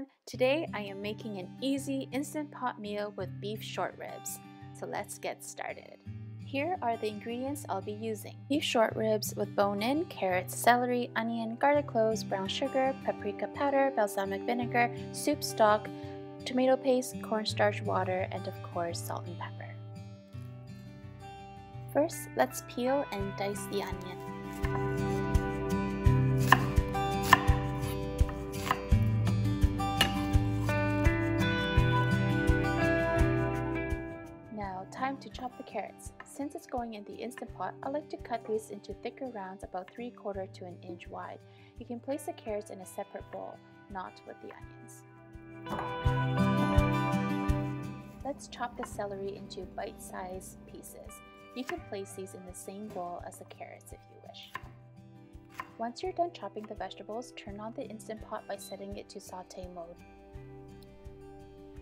everyone! Today I am making an easy instant pot meal with beef short ribs. So let's get started. Here are the ingredients I'll be using. Beef short ribs with bone-in, carrots, celery, onion, garlic cloves, brown sugar, paprika powder, balsamic vinegar, soup stock, tomato paste, cornstarch water, and of course salt and pepper. First, let's peel and dice the onion. Time to chop the carrots. Since it's going in the Instant Pot, I like to cut these into thicker rounds about 3 quarter to an inch wide. You can place the carrots in a separate bowl, not with the onions. Let's chop the celery into bite-sized pieces. You can place these in the same bowl as the carrots if you wish. Once you're done chopping the vegetables, turn on the Instant Pot by setting it to saute mode.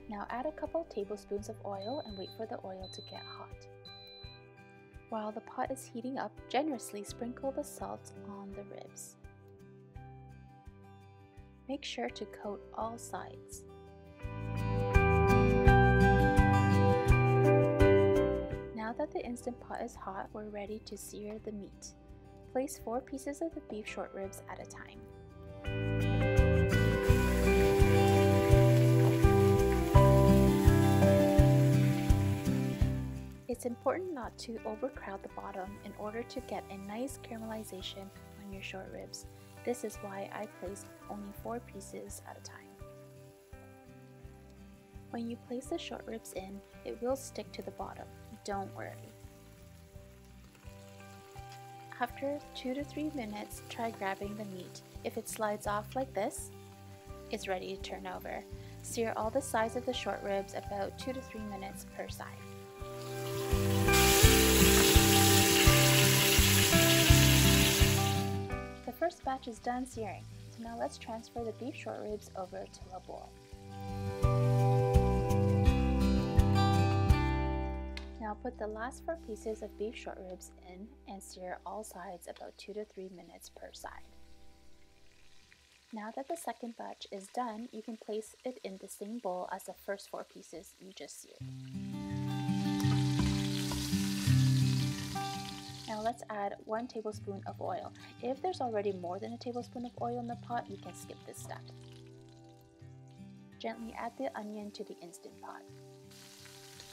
Now add a couple tablespoons of oil and wait for the oil to get hot. While the pot is heating up, generously sprinkle the salt on the ribs. Make sure to coat all sides. Now that the Instant Pot is hot, we're ready to sear the meat. Place 4 pieces of the beef short ribs at a time. It's important not to overcrowd the bottom in order to get a nice caramelization on your short ribs. This is why I place only 4 pieces at a time. When you place the short ribs in, it will stick to the bottom, don't worry. After 2 to 3 minutes, try grabbing the meat. If it slides off like this, it's ready to turn over. Sear all the sides of the short ribs about 2 to 3 minutes per side. First batch is done searing, so now let's transfer the beef short ribs over to a bowl. Now put the last four pieces of beef short ribs in and sear all sides about 2 to 3 minutes per side. Now that the second batch is done, you can place it in the same bowl as the first four pieces you just seared. Now let's add 1 tablespoon of oil. If there's already more than a tablespoon of oil in the pot, you can skip this step. Gently add the onion to the Instant Pot.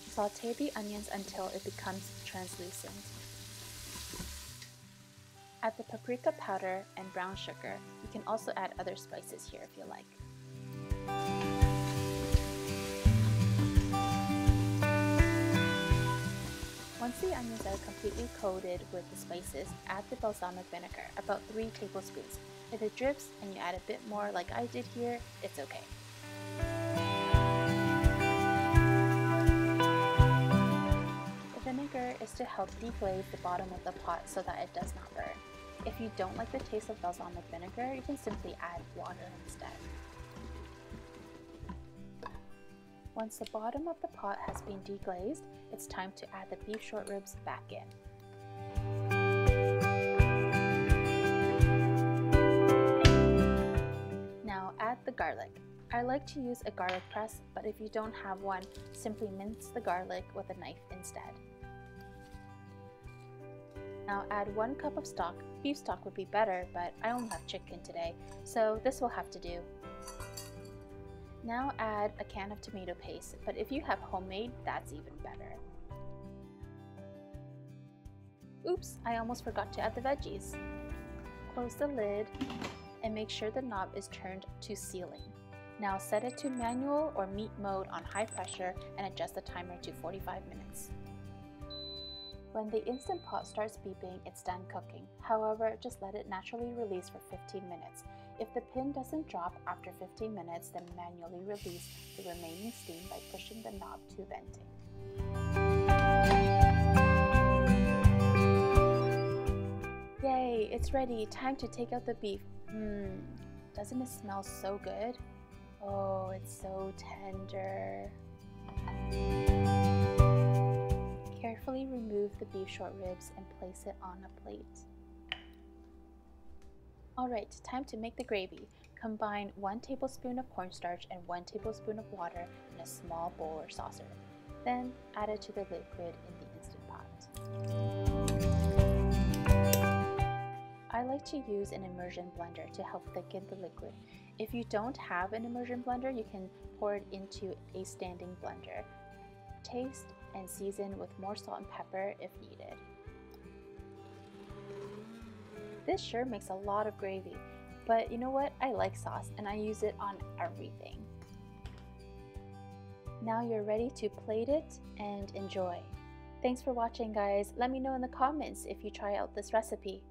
Saute the onions until it becomes translucent. Add the paprika powder and brown sugar. You can also add other spices here if you like. Once the onions are completely coated with the spices, add the balsamic vinegar, about 3 tablespoons. If it drips and you add a bit more like I did here, it's okay. The vinegar is to help deglaze the bottom of the pot so that it does not burn. If you don't like the taste of balsamic vinegar, you can simply add water instead. Once the bottom of the pot has been deglazed, it's time to add the beef short ribs back in. Now add the garlic. I like to use a garlic press, but if you don't have one, simply mince the garlic with a knife instead. Now add one cup of stock. Beef stock would be better, but I only have chicken today, so this will have to do. Now add a can of tomato paste, but if you have homemade, that's even better. Oops, I almost forgot to add the veggies. Close the lid and make sure the knob is turned to sealing. Now set it to manual or meat mode on high pressure and adjust the timer to 45 minutes. When the Instant Pot starts beeping, it's done cooking. However, just let it naturally release for 15 minutes. If the pin doesn't drop after 15 minutes, then manually release the remaining steam by pushing the knob to venting. Yay, it's ready. Time to take out the beef. Mmm, doesn't it smell so good? Oh, it's so tender. Carefully remove the beef short ribs and place it on a plate. Alright, time to make the gravy. Combine 1 tablespoon of cornstarch and 1 tablespoon of water in a small bowl or saucer. Then add it to the liquid in the Instant Pot. I like to use an immersion blender to help thicken the liquid. If you don't have an immersion blender, you can pour it into a standing blender. Taste and season with more salt and pepper if needed. This sure makes a lot of gravy, but you know what? I like sauce and I use it on everything. Now you're ready to plate it and enjoy. Thanks for watching guys. Let me know in the comments if you try out this recipe.